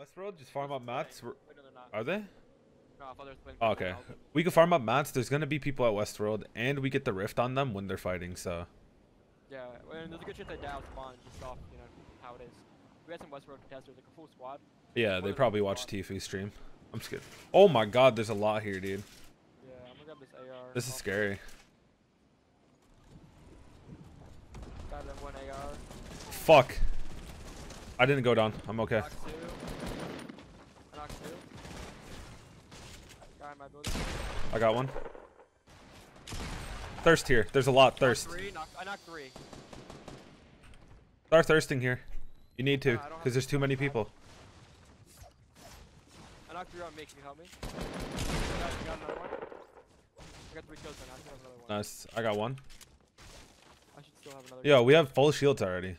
Westworld, just farm up mats. We're- they're they? No, I thought they were playing. Oh, okay. We can farm up mats. There's gonna be people at Westworld, and we get the rift on them when they're fighting. So Yeah, and there's a good chance that Dow spawn just off, you know, how it is. We had some Westworld contesters, like a full squad. yeah, More they probably one watch squad. Tfue stream. I'm scared. Oh my god, there's a lot here, dude. Yeah, I'm gonna grab this AR. This is scary. Grab that one AR. Fuck. I didn't go down. I'm okay. Knock two. I knocked two. Guy in my building. I got one. Thirst here. There's a lot. Thirst. Three. Knocked, I knocked three. Start thirsting here. You need to, I don't have because there's too many people. I knocked three on me. Can you help me? I got, another one. I got three kills right now. I have another one. Nice. I got one. I should still have another. Yo, we have full shields already.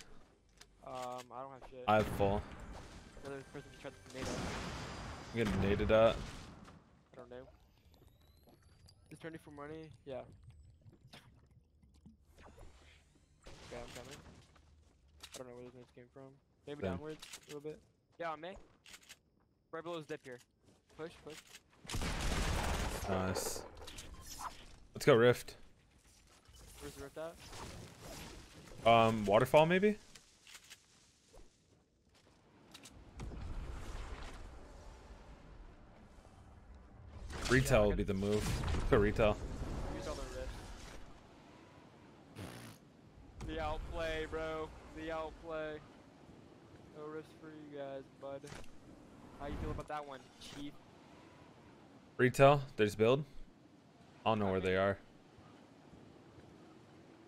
Um, I don't have shit. I have full. Another person tried to us. I'm getting naded at. I don't know. Is turning for money? Yeah. Okay, I'm coming. I don't know where those names came from. Maybe downwards a little bit. Yeah, on me. Right below his dip here. Push, push. Nice. Let's go rift. Where's the rift at? Um, waterfall maybe? Retail will be the move. Go retail. All the rifts. The outplay, bro. The outplay. No rifts for you guys, bud. How you feel about that one, chief? Retail, there's build. I don't know where they are.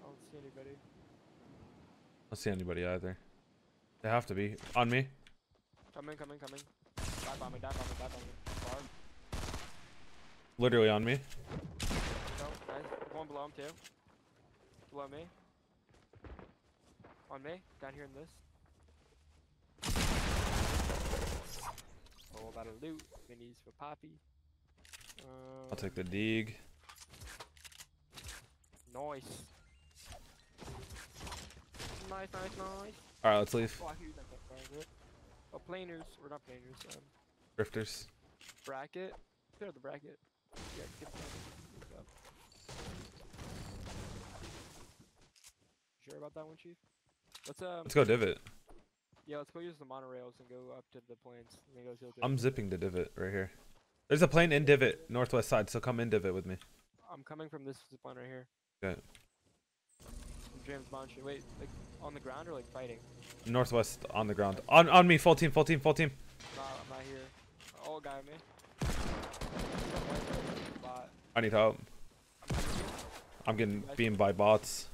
I don't see anybody. I don't see anybody either. They have to be. On me. Coming, coming, coming. Dive on me, dive on me, dive on me. Bar. Literally on me. No, nice. One below him too. Below me. On me. Down here in this. Oh, about a loot. Minis for Poppy. Um, I'll take the dig. Nice. Nice, nice, nice. Alright, let's leave. Oh, I hear that fire grip. Oh, planers. Or not planers. Um, Rifters. bracket. Clear the bracket. Yeah, get that. Sure about that one, Chief? Let's um. Let's go divot. Yeah, let's go use the monorails and go up to the planes. Go to the. I'm zipping the divot right here. There's a plane in divot, northwest side, so come in divot with me. I'm coming from this plane right here. Okay. James Bond shit. Wait, like on the ground or like fighting? Northwest on the ground. On on me, full team, full team, full team. Nah, I'm not here. Oh, guy on me. I need help. I'm coming here. I'm getting beamed by bots.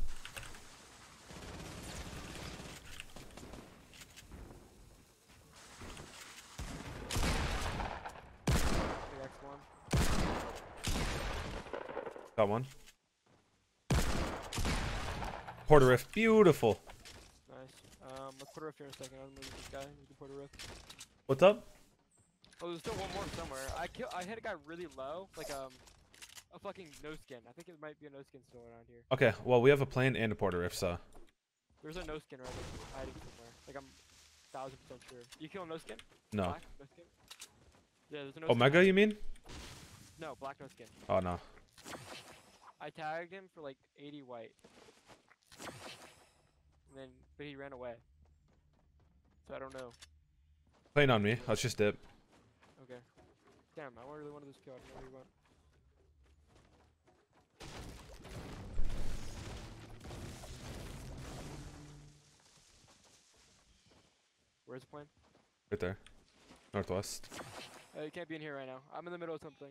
Got one. Porter rift, beautiful. Nice. Um, let's put a rift here in a second. I'm gonna move this guy. We can put a rift. What's up? Oh, there's still one more somewhere. I kill. I hit a guy really low, like um, a fucking no skin. I think it might be a no skin still around here. Okay, well we have a plane and a porter rift, so There's a no skin right there, hiding somewhere. Like I'm thousand percent sure. You kill a no skin? no. Black no skin? Yeah, there's a no skin. Omega, you mean? No, black no skin. Oh no. I tagged him for like 80 white. And then, but he ran away. So I don't know. Plane on me. Let's just dip. Okay. Damn, I really wanted this kill. I don't know you want. Where's the plane? Right there. Northwest. Uh, you can't be in here right now. I'm in the middle of something.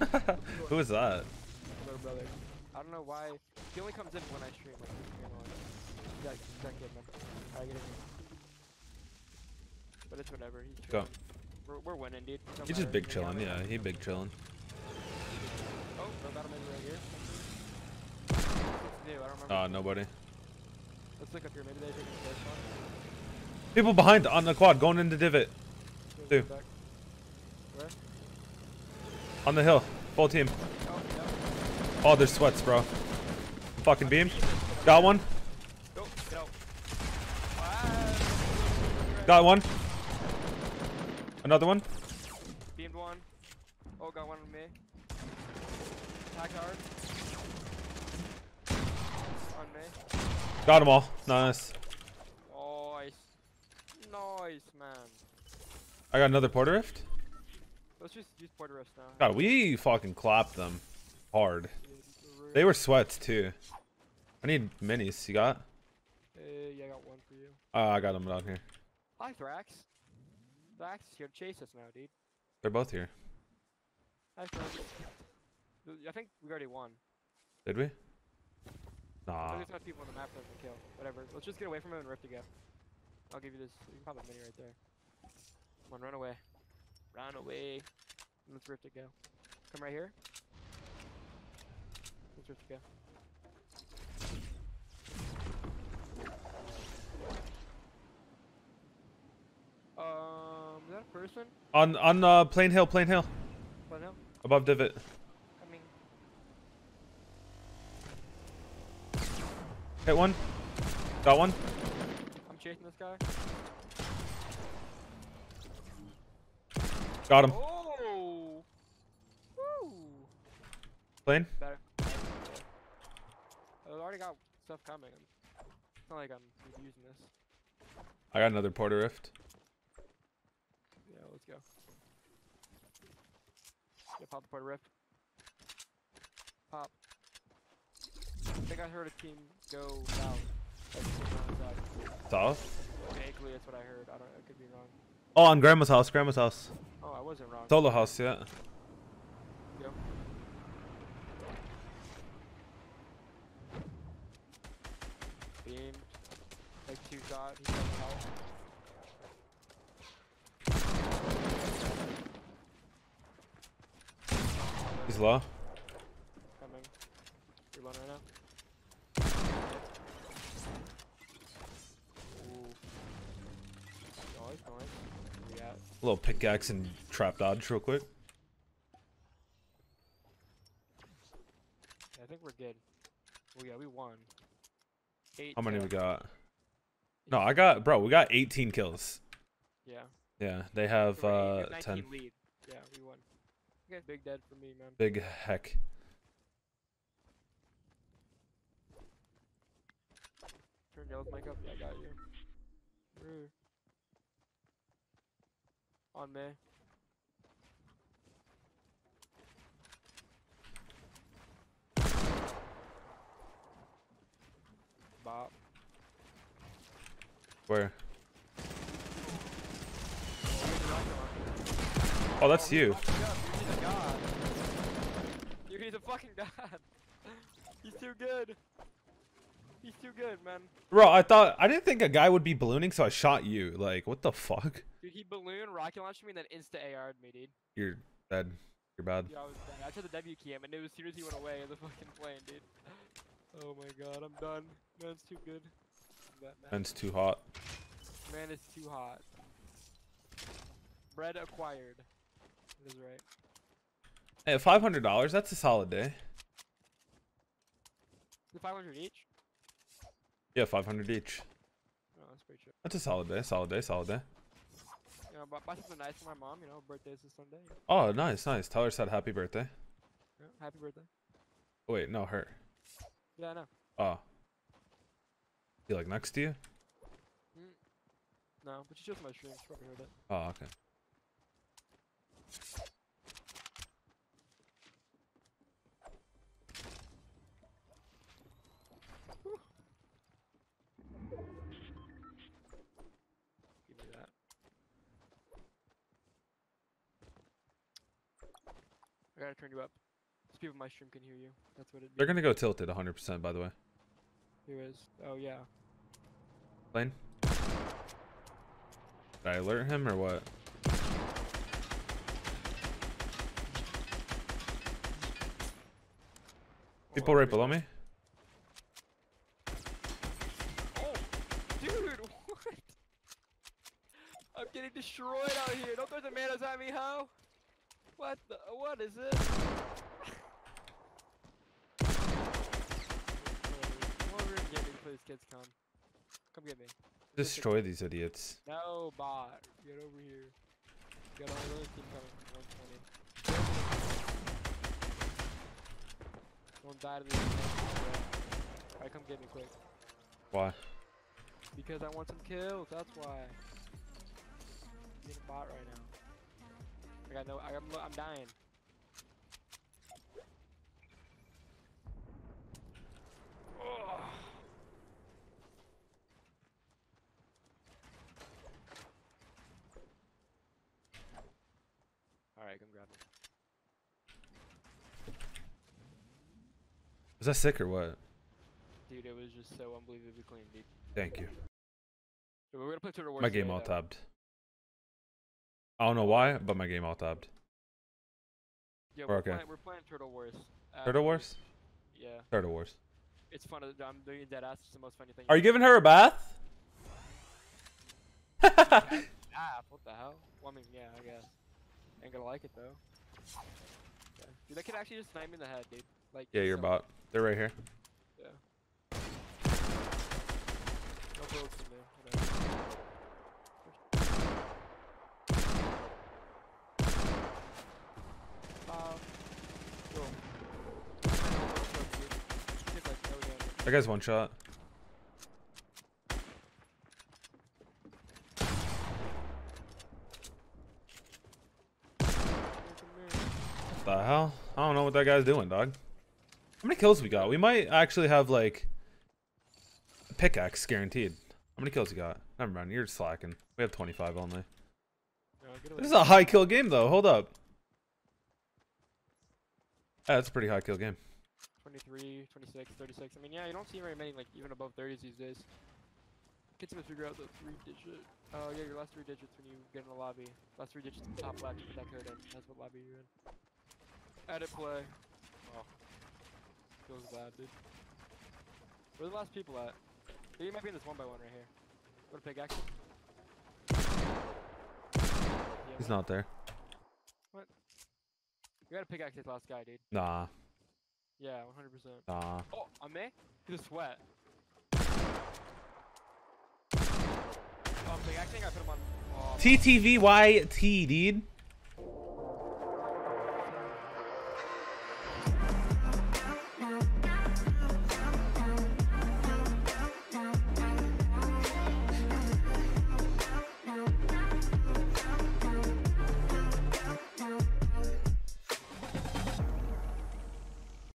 Who is that? Little brother. I don't know why. He only comes in when I stream. Like, stream on. That, that kid, man. I get it. But it's whatever. He's Go. We're, we're winning, dude. No He's just big chilling. Yeah, he big chilling. Oh, no, got him maybe right here. What's new? I don't remember. Uh, nobody. Let's look up here. Maybe they a first one. People behind on the quad going into divot. Two. Where? On the hill. Full team. Oh, no. Oh, there's sweats, bro. Fucking beam. Got one. Go, get out. Ah. Got one. Another one. Beamed one. Oh, got one on me. Attack hard. On me. Got them all. Nice. Nice. Nice, man. I got another porter rift. Let's just use Porter Rifts now. God, we fucking clapped them hard. They were sweats too. I need minis. You got? Hey, yeah, I got one for you. Uh, I got them down here. Hi, Thrax. Is here to chase us now, dude. They're both here. I think we already won. Did we? Nah. There's not people on the map that can kill. Whatever. Let's just get away from him and rift to go. I'll give you this. You can pop a mini right there. Come on, run away. Run away. Let's rift to go. Come right here. Let's rift to go. Um, is that a person? On on uh, plain hill, plain hill, What now? above divot. Coming. Hit one. Got one. I'm chasing this guy. Got him. Oh! Woo! Plain. Better. yeah. I already got stuff coming. It's not like I'm using this. I got another porter rift. Yeah, let's go. Yeah, pop the porta rip. Pop. I think I heard a team go south. Like, sitting on the side. South. Vaguely, that's what I heard. I don't. I could be wrong. Oh, on grandma's house. Grandma's house. Oh, I wasn't wrong. Solo house. Yeah. Go. Beamed. Like two shot. He's out. Low. Coming. Reload right now. Ooh. Nice, nice. Where little pickaxe and trap dodge real quick. I think we're good. Oh yeah, we won. Eight. How many we got? No, I got bro. We got 18 kills. Yeah. Yeah, they have So we're eight- we uh 10. lead. Yeah, we won. Okay, big dead for me, man. Big heck. Turn yellow's mic up. Yeah, I got you. On me. Bop. Where? Oh, here's the rocket launcher. Oh, that's Oh, you. he's fucking up. He's a god. Fucking god. He's too good. He's too good, man. Bro, I thought I didn't think a guy would be ballooning, so I shot you. Like, what the fuck? Dude, he balloon rocket launched me and then insta AR'd me, dude. You're dead. You're bad. Yeah, I was dead. I took the W key, and it was as soon as he went away the fucking plane, dude. Oh my god, I'm done. Man's too good. Man. Man's too hot. Man is too hot. Bread acquired. That is right. Hey, five hundred dollars. That's a solid day. Is it 500 each? Yeah, five hundred each. Oh, that's pretty. That's a solid day. Solid day. Solid day. You know, buy, something nice for my mom. You know, birthday's this Sunday. Oh, nice, nice. Tell her said happy birthday. Yeah, happy birthday. Oh, wait, no, her. Yeah, I know. Oh. You like next to you? Mm. No, but she just my stream. She probably heard it. Oh, okay. Give me that. I gotta turn you up. So people in my stream can hear you. That's what it They're gonna go tilted 100%, by the way. Here is. Oh yeah. Lane? Did I alert him or what? People right below me? Oh, dude, what? I'm getting destroyed out here. Don't throw tomatoes at me, ho. What the? What is this? Come over and get me, please, kids. Come. Come get me. Destroy these idiots. No bot. Get over here. Got all the team coming. 120. Don't die to this. Alright, come get me quick. Why? Because I want some kills. That's why. I'm getting bot right now. I got no. I, I'm. I'm dying. Ugh. Alright, come grab me. Was that sick or what? Dude, it was just so unbelievably clean, dude. Thank you. So we're gonna play Turtle Wars My game all tabbed. I don't know why, but my game all tabbed. Yeah, We're we're, okay. playing, we're playing Turtle Wars. Turtle Wars? Yeah, Turtle Wars. it's fun. I'm doing dead ass. It's the most funny thing. Are you giving her a bath? Ah, what the hell? Well, I mean, yeah, I guess. Ain't gonna like it though. Yeah. Dude, that could actually just snipe me in the head, dude. Like. yeah, you're so- about. They're right here. Yeah. No builds in there. Whatever. Uh, cool. Did, like, no damage. That guy's one shot. What the hell? I don't know what that guy's doing, dog. How many kills we got? We might actually have like a pickaxe guaranteed. How many kills you got? Never mind, you're slacking. We have 25 only. This is a high kill game though. Hold up. Yeah, that's a pretty high kill game. 23, 26, 36. I mean, yeah, you don't see very many, like, even above 30s these days. Kids to figure out the three digit. Oh, yeah, your last three digits when you get in the lobby. Last three digits in the top left, you put that code in. That's what lobby you're in. Edit play. Oh. Feels bad, dude. Where are the last people at? Yeah, you might be in this one by one right here. What a pig action. Yeah, He's not there. What? You gotta pickaxe this last guy, dude. Nah, Yeah, 100%. nah. Oh, on me? He's a sweat. Oh, I'm. I put him on. Oh, TTVYT, dude.